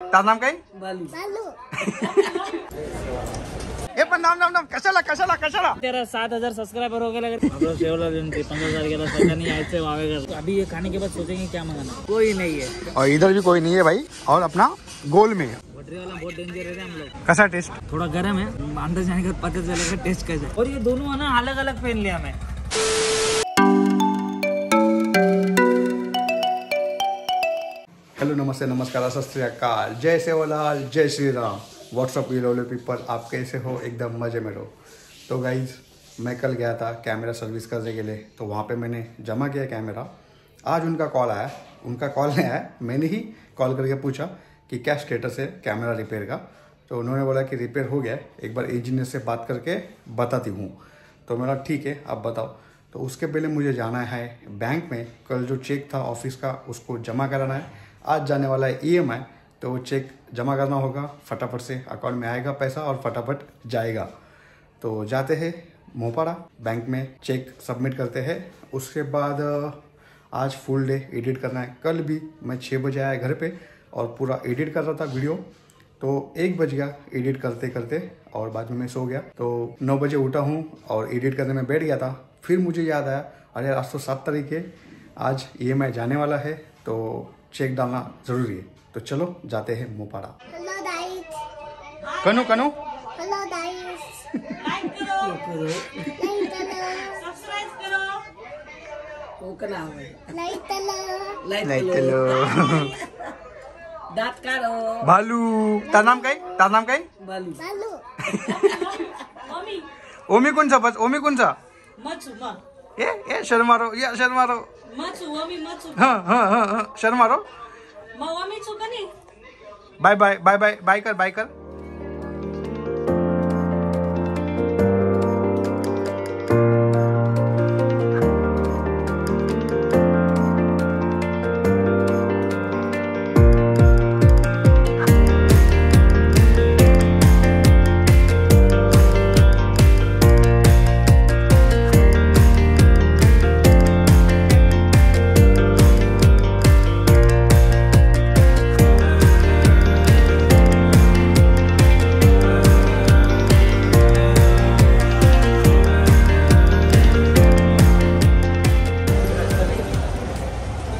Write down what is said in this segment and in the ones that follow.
तार नाम काय? बालू. हे पण नाम नाम नाम. कशाला कशाला कशाला? तेरा सात हज़ार सब्सक्राइबर हो गए अगर आपलो शेवला दिन ते पंद्रह हज़ार गेला सगळ्यांनी यायचं वावेगर अभी ये खाने के बाद सोचेंगे क्या मंगाना कोई नहीं है. और इधर भी कोई नहीं है भाई और अपना गोल में। भटरी वाला बहुत डेंजर है हम लोग. कसा टेस्ट थोड़ा गर्म है अंदर जाने के बाद पता चलेगा टेस्ट कैसा और ये दोनों है ना अलग अलग पहन लिया मैं हेलो, नमस्ते, नमस्कार, सत श्री अकाल। जय सेवालाल, जय श्री राम व्हाट्सअप ये लोले पीपल आप कैसे हो? एकदम मज़े में रहो। तो गाइज़ मैं कल गया था कैमरा सर्विस करने के लिए तो वहाँ पे मैंने जमा किया कैमरा आज उनका कॉल आया। उनका कॉल नहीं आया। मैंने ही कॉल करके पूछा कि क्या स्टेटस है कैमरा रिपेयर का। तो उन्होंने बोला कि रिपेयर हो गया एक बार इंजीनियर से बात करके बताती हूँ। तो मेरा ठीक है, आप बताओ। तो उसके पहले मुझे जाना है बैंक में। कल जो चेक था ऑफ़िस का, उसको जमा कराना है। आज जाने वाला है ईएमआई तो वो चेक जमा करना होगा, फटाफट से अकाउंट में आएगा पैसा और फटाफट जाएगा। तो जाते हैं मोपाड़ा बैंक में चेक सबमिट करते हैं। उसके बाद आज फुल डे एडिट करना है। कल भी मैं छः बजे आया घर पे और पूरा एडिट कर रहा था वीडियो तो एक बज गया एडिट करते करते और बाद में मैं सो गया। तो नौ बजे उठा हूँ और एडिट करने में बैठ गया था। फिर मुझे याद आया, अरे आज तो सात तारीख है, आज ईएमआई जाने वाला है। तो चेक डालना ज़रूरी है। तो चलो जाते हैं मोपाड़ा। कनु कनु। भालू तार नाम काय? तार नाम काय? बालू। ओमी कोणचा बस ओमी कोणचा मचू म ए ए शर्मारो या शर्मारो मचू हाँ हाँ हाँ हाँ शर्मारो म मम्मी छु कनी bye bye bye bye bye कर बाय कर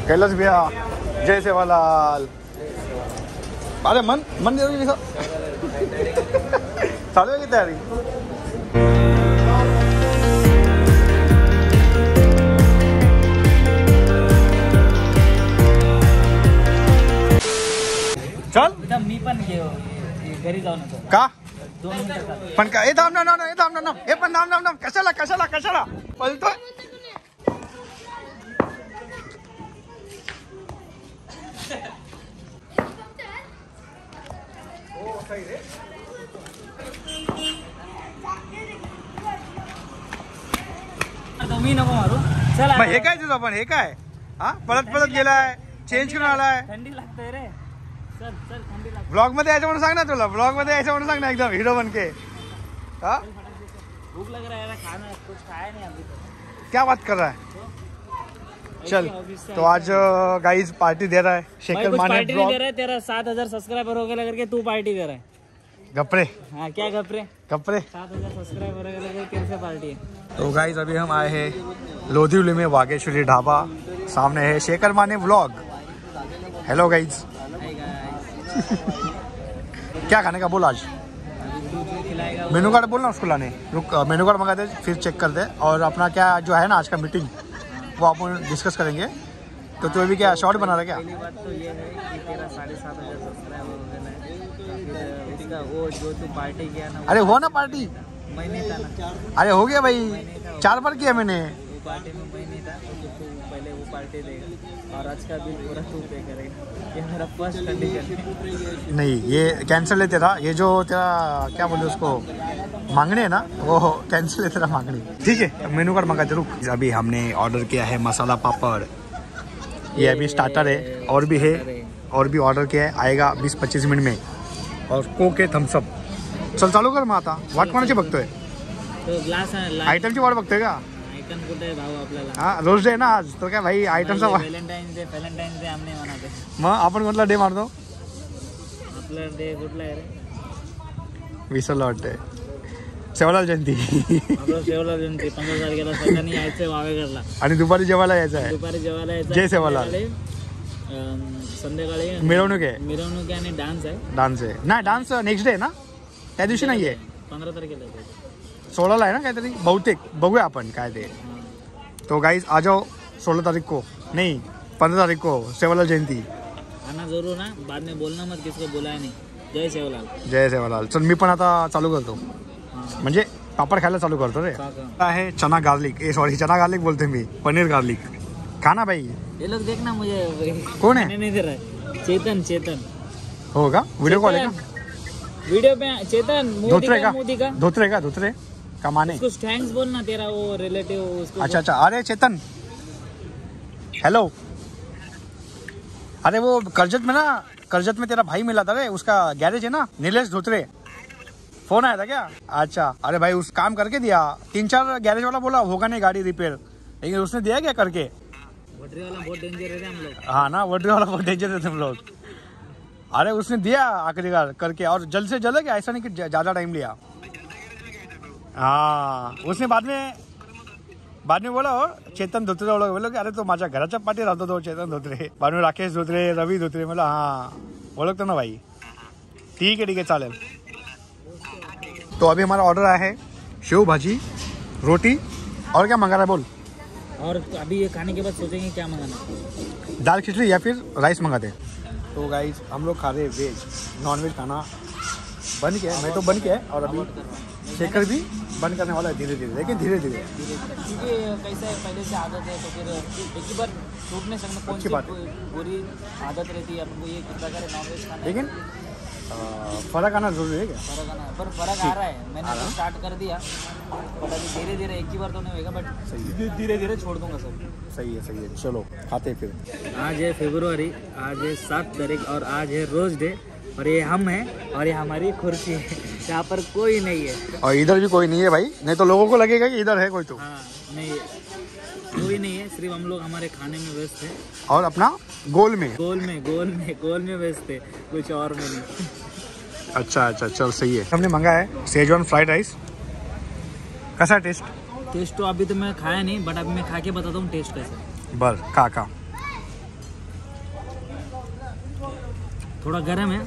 कैलाश भैया जय सेवालाल। अरे मन मन दे दोगे चालू की तयारी। चल। मी पण घेऊ घरी जाऊन येतो का दोन पण का? ए थांब ना ना ना, ए थांब ना ना हे पण थांब थांब थांब कशाला कशाला कशाला? पळतोय मी नको मारू। चल मग हे काय तुझं पण हे काय? हा? पळत पळत गेलाय. चेंज करून आलाय. थंडी लागते रे. चल चल थंडी लागते. ब्लॉग मध्ये यायचं म्हणून सांग ना तुला. ब्लॉग मध्ये यायचं म्हणून सांग ना एकदम हिरो बनके. हा? भूख लग रहा है खाना कुछ खाया नहीं अभी तक क्या बात कर रहा है? चल तो आज गाइस पार्टी दे रहा है शेखर माने पार्टी दे रहा है तेरा सात हज़ार सब्सक्राइबर हो गया करके तू पार्टी दे रहा है। गपरे हाँ क्या गपरे गपरे सात हज़ार सब्सक्राइबर हो गया करके तेरे से पार्टी है? तो गाइस अभी हम आए हैं लोधिवली में वागेश्वरी ढाबा सामने है शेखर माने व्लॉग हेलो गाइज़ क्या खाने का बोल आज? मेनू कार्ड बोलना उसको लाने। रुक मेनू कार्ड मंगा दे फिर चेक कर दे। और अपना क्या जो है ना आज का मीटिंग वो आप डिस्कस करेंगे। तो तू भी क्या शॉर्ट बना रहा क्या? पहली बात तो ये है कि तेरा साढ़े सात हज़ार सब्सक्राइबर हो गया है तो उसका वो जो तू पार्टी किया ना अरे हो ना पार्टी मैं था ना। अरे हो गया भाई। चार बार किया मैंने। पार्टी में था। पार्टी देगा। और आज का बिल पूरा तू पे करेगा। ये मेरा फ़र्स्ट कंडीशन नहीं ये कैंसिल है तेरा। ये जो तेरा क्या बोले उसको? मांगने है ना? वो कैंसिल है तेरा मांगने। ठीक है मेनू कार्ड मंगा दे रुक। अभी हमने ऑर्डर किया है मसाला पापड़। ये अभी स्टार्टर है और भी है और भी ऑर्डर किया है। आएगा वीस पच्चीस मिनट में। और कोक थम्सअप चल चालू कर मग आता वाट कोणाची बघतोय तो ग्लास आहे आयटमची वाट बघतोय का आयटम कुठे आहे भाऊ आपल्याला? हा रोज डे ना आज. तो काय भाई आयटमचा डे डे आमने मनाते मग आपण कोणता डे मारतो? नॅशनल डे कुठला आहे रे? विसरला वाटतंय. सेवालाल जयंती. आपलं शेवला जयंती. पंधरा तारखेला सगळ्यांनी यायचं वावेघरला. आणि दुपारी जेवायला यायचं आहे दुपारी जेवायला यायचं जय सेवालाल. संध्याकाळी, मिरवणूक आहे. मिरवणूक आहे आणि डान्स आहे. डान्स आहे. नाही डान्स नेक्स्ट डे ना? त्या दिवशी नाही आहे पंधरा तारखेला आहे. सोळाला आहे ना काहीतरी? बहुतेक. बघूया आपण काय ते. तो गाईज आ जाओ. सोलह तारीख को. नहीं पंद्रह तारीख को. सेवालाल जयंती. आना ज़रूर ना. बाद में बोलना मत किसको बुलाया नहीं. जय सेवलाल. जय सेवालाल. चल मी पण आता चालू करतो. हाँ. म्हणजे पापड खायला चालू करतो रे? आहे चना गार्लिक ए सॉरी चना गार्लिक बोलते मी. पनीर गार्लिक खाना भाई ये लोग देखना मुझे. कौन है? नहीं दे रहा है. चेतन चेतन. हो का? व्हिडिओ कॉल आहे का? वीडियो पे चेतन धोत्रे का? धोत्रे का? धोत्रे? का माने थैंक्स बोल ना तेरा वो रिलेटिव उसको अच्छा अच्छा। अरे चेतन। हेलो अरे वो करजत में ना करजत में तेरा भाई मिला था रे उसका गैरेज है ना नीलेश धोत्रे। फ़ोन आया था क्या? अच्छा। अरे भाई उस काम करके दिया। तीन चार गैरेज वाला बोला होगा नहीं गाड़ी रिपेयर लेकिन उसने दिया क्या करके? वाला बहुत डेंजर है रे हम लोग। हाँ ना वोटरी वाला बहुत डेंजर है तुम लोग। अरे उसने दिया आखिरकार करके और जल्द से जल्द है ऐसा नहीं कि ज़्यादा टाइम लिया। हाँ उसने बाद में बाद में बोला हो चेतन धोत्रे बोला बोला की अरे तो माझ्या घराच्या पाठी राहतो तो चेतन धोत्रे. बाद में राकेश धोत्रे रवि धोत्रे मला हाँ ओळखतो ना भाई. ठीक है ठीक है चालेल. तो अभी हमारा ऑर्डर आया है शेव भाजी रोटी और क्या मंगा रहा है बोल? और अभी ये खाने के बाद सोचेंगे क्या मंगाना दाल खिचड़ी या फिर राइस मंगाते तो गाइस हम लोग खा रहे वेज नॉन वेज खाना। बन गया मैं तो बन गया है और अभी शेखर भी। बंद करने वाला है धीरे धीरे लेकिन धीरे धीरे। क्योंकि कैसा है पहले से आदत है तो फिर एक ही बार छूट नहीं कौन अच्छी सी बात बुरी आदत रहती है? अपन ये कितना करे नॉनवेज खाना लेकिन फ़र्क आना ज़रूरी है क्या? फ़र्क आना पर फ़र्क आ रहा है। मैंने तो स्टार्ट कर दिया बट अभी धीरे धीरे एक ही बार तो नहीं होगा बट सही धीरे धीरे छोड़ दूँगा सब सही है सही है। चलो खाते फिर। आज है फेब्रुवरी आज है सात तारीख और आज है रोज डे और ये हम हैं और ये हमारी कुर्सी है। यहाँ पर कोई नहीं है। और इधर भी कोई नहीं है भाई। नहीं तो लोगों को लगेगा कि इधर है कोई तो। हाँ नहीं कोई नहीं है सिर्फ़ हम लोग हमारे खाने में व्यस्त है। और अपना? गोल में? गोल में गोल में गोल में व्यस्त है। कुछ और में नहीं। अच्छा अच्छा चल सही है। हमने मंगाया है सेजवान फ्राइड राइस कैसा टेस्ट टेस्ट तो अभी तो मैं खाया नहीं बट अभी मैं खा के बताता हूँ टेस्ट कैसा बर का का थोड़ा गर्म है।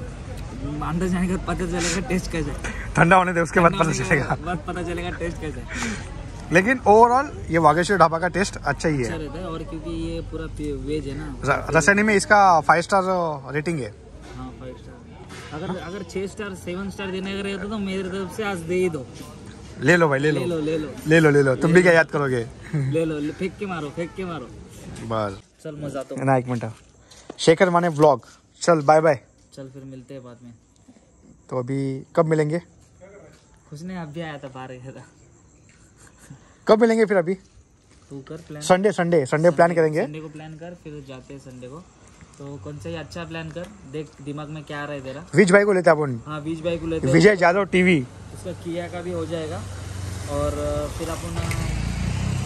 अंदर जाने के बाद पता चलेगा टेस्ट कैसा है। ठंडा होने दे उसके बाद पता चलेगा। बाद पता चलेगा टेस्ट कैसा है। लेकिन ओवरऑल ये वागेश्वर ढाबा का टेस्ट अच्छा ही अच्छा है और क्योंकि ये पूरा वेज है ना रसैनी में इसका फाइव स्टार रेटिंग है। हाँ स्टार अगर अगर छः स्टार सेवन स्टार देने का रहता तो मेरी तरफ़ से आज दे ही दो। ले लो भाई ले ले। लो लो ले लो। ले लो ले लो। तुम भी क्या याद करोगे? ले लो फेंक के मारो फेंक के मारो। बर चल मैं जाता हूँ। ना एक मिनट। शेखर माने ब्लॉग चल बाय बाय चल फिर मिलते हैं बाद में। तो अभी कब मिलेंगे? कुछ नहीं अभी आया था बाहर गया था। कब मिलेंगे फिर अभी? तू कर plan Sunday Sunday Sunday plan करेंगे। संडे को प्लान कर फिर जाते हैं संडे को। तो कौन सा ही अच्छा प्लान कर देख दिमाग में क्या आ रहा है तेरा। विज भाई को लेते हैं अपन। हाँ बीच भाई को लेते हैं। विजय यादव टीवी। उसका किया का भी हो जाएगा। और फिर अपन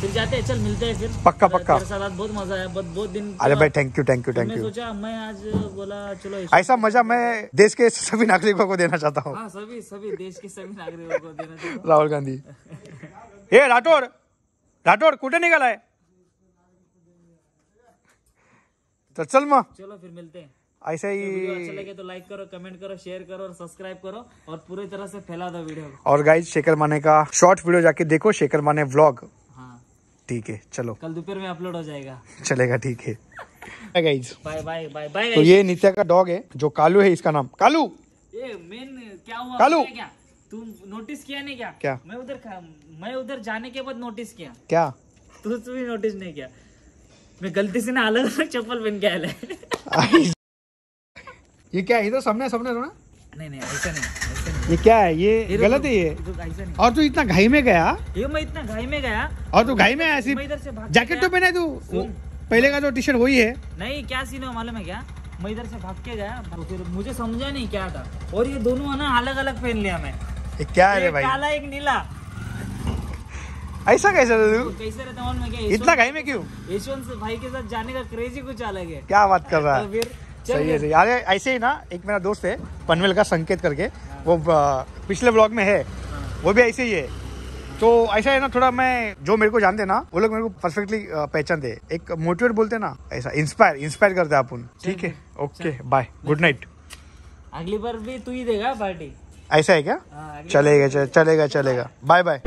फिर जाते हैं चल मिलते हैं फिर। पक्का, पक्का। साथ बहुत मज़ा आया बहुत बहुत दिन अरे भाई thank you thank you thank you सोचा मैं आज बोला चलो ऐसा मज़ा मैं देश के सभी नागरिकों को देना चाहता हूँ। हाँ सभी सभी देश के सभी नागरिकों को देना राहुल गांधी। ए राठोड राठोड कुठे निघालाय तर चल मग। चलो फिर मिलते हैं। ऐसा वीडियो अच्छा ही लगे तो लाइक करो कमेंट करो शेयर करो और सब्सक्राइब करो और पूरी तरह से फैला दो वीडियो और गाइज़ शेखर माने का शॉर्ट वीडियो जाके देखो शेखर माने व्लॉग हाँ ठीक है चलो। कल दोपहर में अपलोड हो जाएगा। चलेगा ठीक है। बाय बाय बाय बाय तो ये नित्या का डॉग है जो कालू है इसका नाम। कालू! ये मेन क्या हुआ? कालू। क्या? तुम नोटिस किया नहीं क्या? क्या? मैं उधर मैं उधर जाने के बाद नोटिस किया। क्या? तू तू भी नोटिस नहीं किया। मैं गलती से ना अलग अलग चप्पल पहन के आया ये क्या इधर सामने सामने नहीं नहीं ऐसा नहीं। ये क्या है? ये गलत है ये। तो ऐसा और तू इतना घाई में गया? ये मैं इतना घाई में गया। और तू घाई में आया सिर्फ़ इधर से भाग के जैकेट तो पहना तू? पहले का जो टी शर्ट वही है। नहीं क्या सीन है मालूम है क्या? मैं इधर से भाग के गया तो फिर मुझे समझा नहीं क्या था। और ये दोनों है ना अलग अलग पहन लिया मैं। क्या है भाई? काला एक नीला। ऐसा कैसा तो? तू कैसे रहता हूँ इतना घाई में क्यों? यशवंत से भाई के साथ जाने का क्रेज ही कुछ अलग है। क्या बात कर रहा तो है सही है सही अरे ऐसे ही ना एक मेरा दोस्त है पनवेल का संकेत करके। वो पिछले ब्लॉग में है। वो भी ऐसे ही है। तो ऐसा है ना थोड़ा मैं जो मेरे को जानते ना वो लोग मेरे को परफेक्टली पहचानते दे। एक मोटिवेट बोलते ना ऐसा इंस्पायर इंस्पायर करते अपन। ठीक है? ओके बाय गुड नाइट अगली बार भी तू ही देगा पार्टी ऐसा है क्या? हाँ चलेगा चलेगा चलेगा। Bye bye